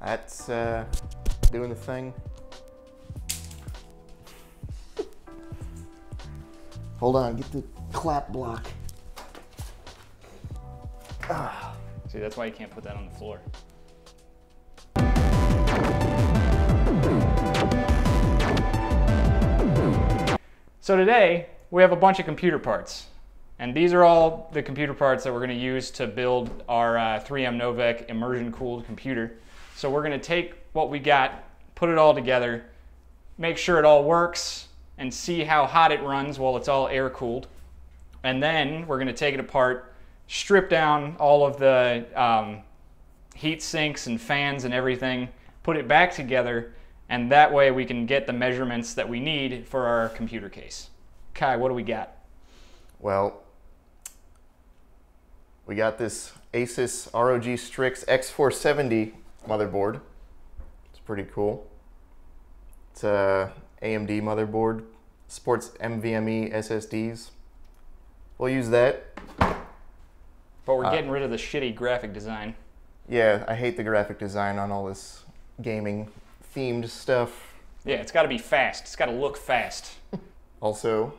That's uh, doing the thing. Hold on, get the clap block. See, that's why you can't put that on the floor. So today, we have a bunch of computer parts. And these are all the computer parts that we're gonna use to build our uh, 3M Novec immersion cooled computer. So we're gonna take what we got, put it all together, make sure it all works, and see how hot it runs while it's all air cooled. And then we're gonna take it apart, strip down all of the um, heat sinks and fans and everything, put it back together, and that way we can get the measurements that we need for our computer case. Kai, what do we got? Well, we got this Asus ROG Strix X470 motherboard. It's pretty cool. It's a AMD motherboard. Supports NVMe SSDs. We'll use that. But we're Uh, getting rid of the shitty graphic design. Yeah, I hate the graphic design on all this gaming themed stuff. Yeah, it's got to be fast. It's got to look fast. Also,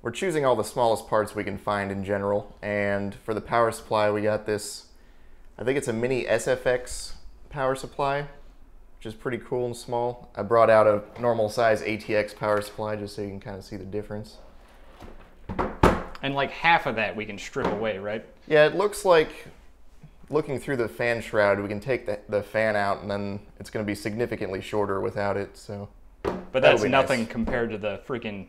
we're choosing all the smallest parts we can find in general. And for the power supply, we got this, I think it's a mini SFX power supply, which is pretty cool and small. I brought out a normal size ATX power supply just so you can kind of see the difference. And like half of that we can strip away, right? Yeah, it looks like looking through the fan shroud, we can take the, the fan out and then it's going to be significantly shorter without it. So, But that's be nice. nothing compared to the freaking.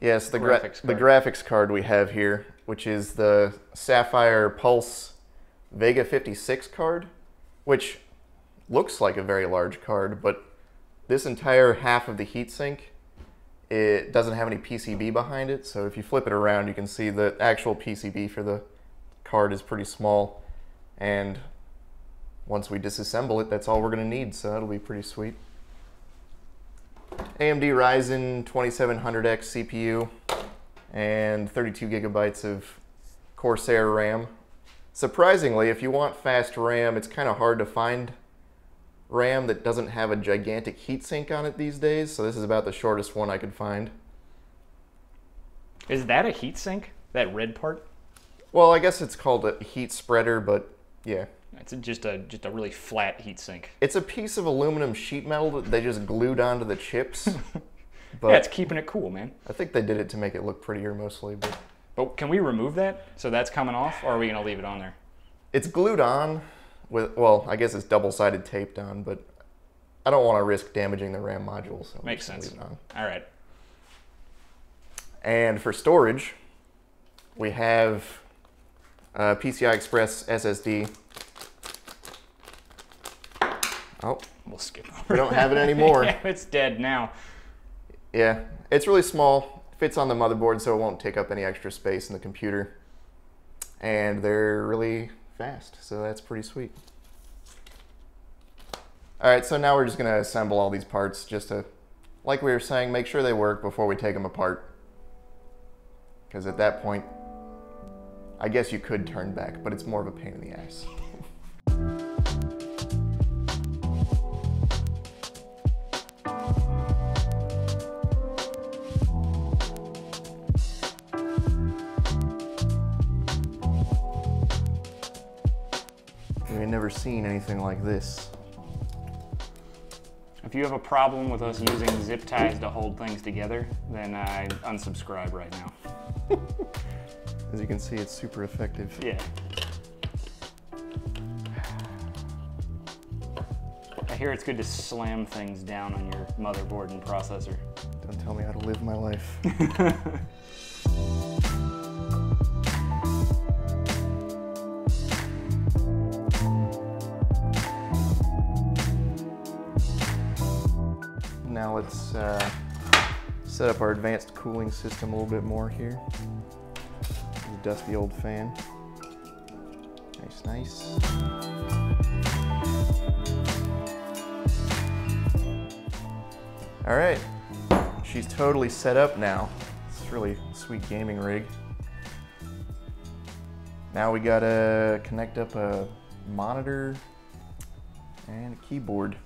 yes, the, gra- Graphics the graphics card we have here, which is the Sapphire Pulse Vega 56 card, which looks like a very large card, but this entire half of the heatsink, it doesn't have any PCB behind it. So if you flip it around, you can see the actual PCB for the card is pretty small. And once we disassemble it, that's all we're going to need. So that'll be pretty sweet. AMD Ryzen 2700X CPU and 32 gigabytes of Corsair RAM. Surprisingly, if you want fast RAM, it's kind of hard to find RAM that doesn't have a gigantic heatsink on it these days. So this is about the shortest one I could find. Is that a heatsink? That red part? Well, I guess it's called a heat spreader, but yeah. It's just a just a really flat heatsink. It's a piece of aluminum sheet metal that they just glued onto the chips. but yeah, it's keeping it cool, man. I think they did it to make it look prettier mostly, but But can we remove that so that's coming off, or are we gonna leave it on there? it's glued on with well, I guess it's double-sided taped on, but I don't want to risk damaging the RAM module, so Makes sense. leave it on. All right. And for storage, we have uh, PCI Express SSD. Oh, We'll skip over. we don't have it anymore. yeah, it's dead now. Yeah, it's really small, fits on the motherboard, so it won't take up any extra space in the computer. And they're really fast, so that's pretty sweet. All right, so now we're just gonna assemble all these parts just to, like we were saying, make sure they work before we take them apart. Because at that point, I guess you could turn back, but it's more of a pain in the ass. Seen anything like this. If you have a problem with us using zip ties to hold things together, then I unsubscribe right now. As you can see, it's super effective. Yeah. I hear it's good to slam things down on your motherboard and processor. Don't tell me how to live my life. let's uh, set up our advanced cooling system a little bit more here. The dusty old fan. Nice, nice. All right, she's totally set up now. It's really sweet gaming rig. Now we gotta connect up a monitor and a keyboard.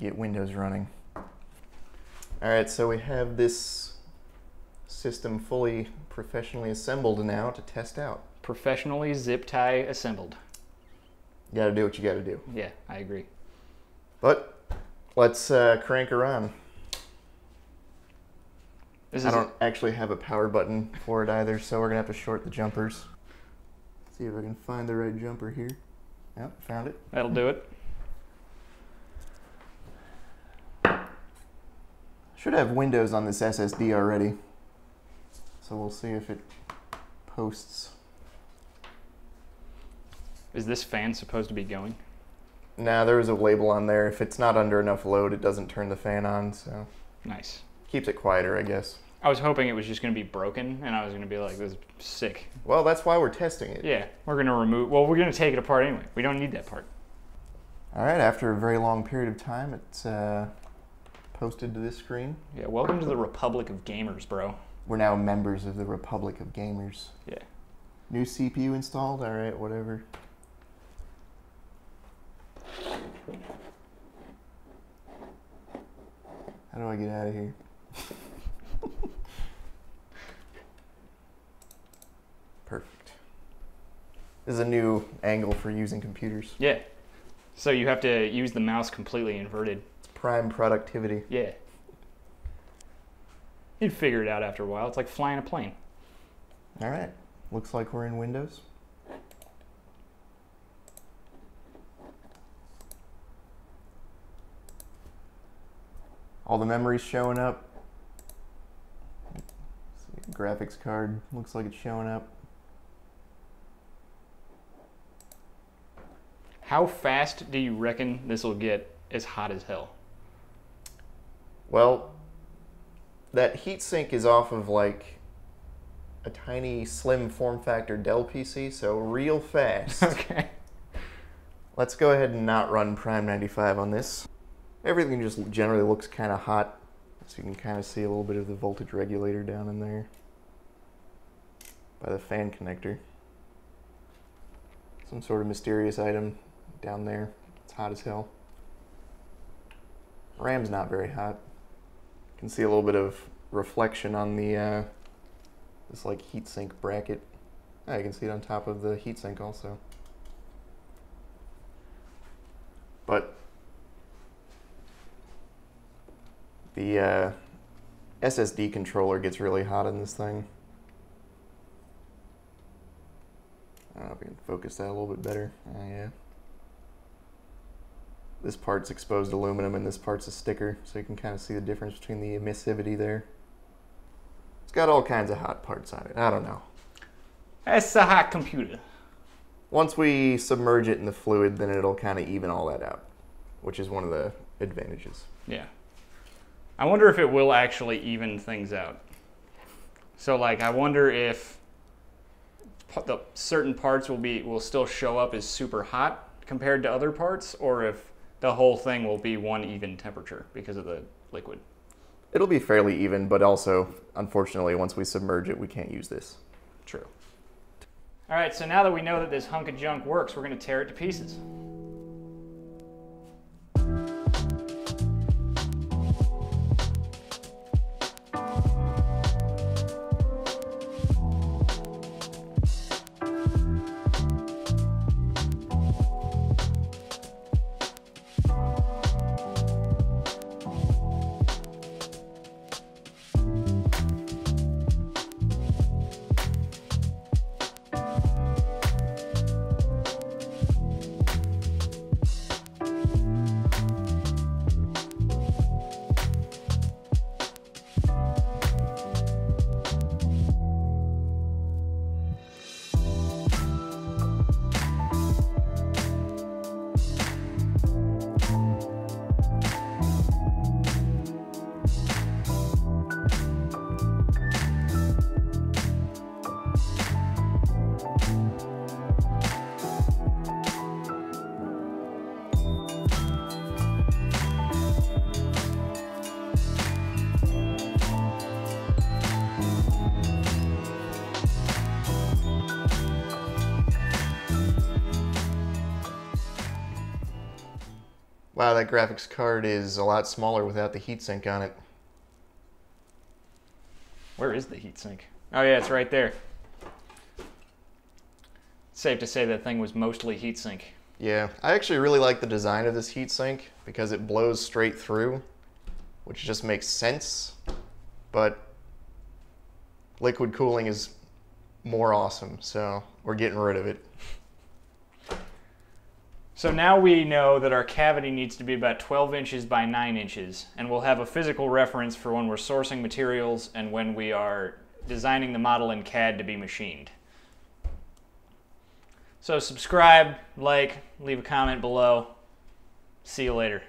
Get Windows running. All right, so we have this system fully professionally assembled now to test out. Professionally zip tie assembled. You gotta do what you gotta do. Yeah, I agree. But let's uh, crank her on. This I don't actually have a power button for it either, so we're gonna have to short the jumpers. See if I can find the right jumper here. Yep, found it. that'll do it. Should have Windows on this SSD already. So we'll see if it posts. Is this fan supposed to be going? Nah, there was a label on there. If it's not under enough load, it doesn't turn the fan on, so Nice. keeps it quieter, I guess. I was hoping it was just going to be broken, and I was going to be like, "This is sick." Well, that's why we're testing it. Yeah, we're going to remove. Well, we're going to take it apart anyway. We don't need that part. All right, after a very long period of time, it's uh, posted to this screen. Yeah, welcome to the Republic of Gamers, bro. We're now members of the Republic of Gamers. Yeah. New CPU installed? All right, whatever. How do I get out of here? Perfect. This is a new angle for using computers. Yeah. So you have to use the mouse completely inverted. Prime productivity. Yeah. You'd figure it out after a while. It's like flying a plane. All right. Looks like we're in Windows. All the memories showing up. See, graphics card looks like it's showing up. How fast do you reckon this will get as hot as hell? Well, that heatsink is off of like a tiny slim form factor Dell PC, so real fast. okay. Let's go ahead and not run Prime 95 on this. Everything just generally looks kind of hot, so you can kind of see a little bit of the voltage regulator down in there by the fan connector. Some sort of mysterious item down there. It's hot as hell. RAM's not very hot. You can see a little bit of reflection on the uh, this like heatsink bracket. Ah, you can see it on top of the heatsink also. But the uh, SSD controller gets really hot in this thing. I don't know if we can focus that a little bit better. Uh, yeah. This part's exposed aluminum and this part's a sticker, so you can kind of see the difference between the emissivity there. It's got all kinds of hot parts on it. I don't know. That's a hot computer. Once we submerge it in the fluid, then it'll kind of even all that out, which is one of the advantages. Yeah. I wonder if it will actually even things out. So like I wonder if the certain parts will be will still show up as super hot compared to other parts or if the whole thing will be one even temperature because of the liquid. It'll be fairly even, but also, unfortunately, once we submerge it, we can't use this. True. All right, so now that we know that this hunk of junk works, we're going to tear it to pieces. Wow, that graphics card is a lot smaller without the heatsink on it. Where is the heatsink? Oh yeah, it's right there. safe to say that thing was mostly heatsink. Yeah, I actually really like the design of this heatsink because it blows straight through, which just makes sense. But liquid cooling is more awesome, so we're getting rid of it. So now we know that our cavity needs to be about 12 inches by 9 inches, and we'll have a physical reference for when we're sourcing materials and when we are designing the model in CAD to be machined. So subscribe, like, leave a comment below. See you later.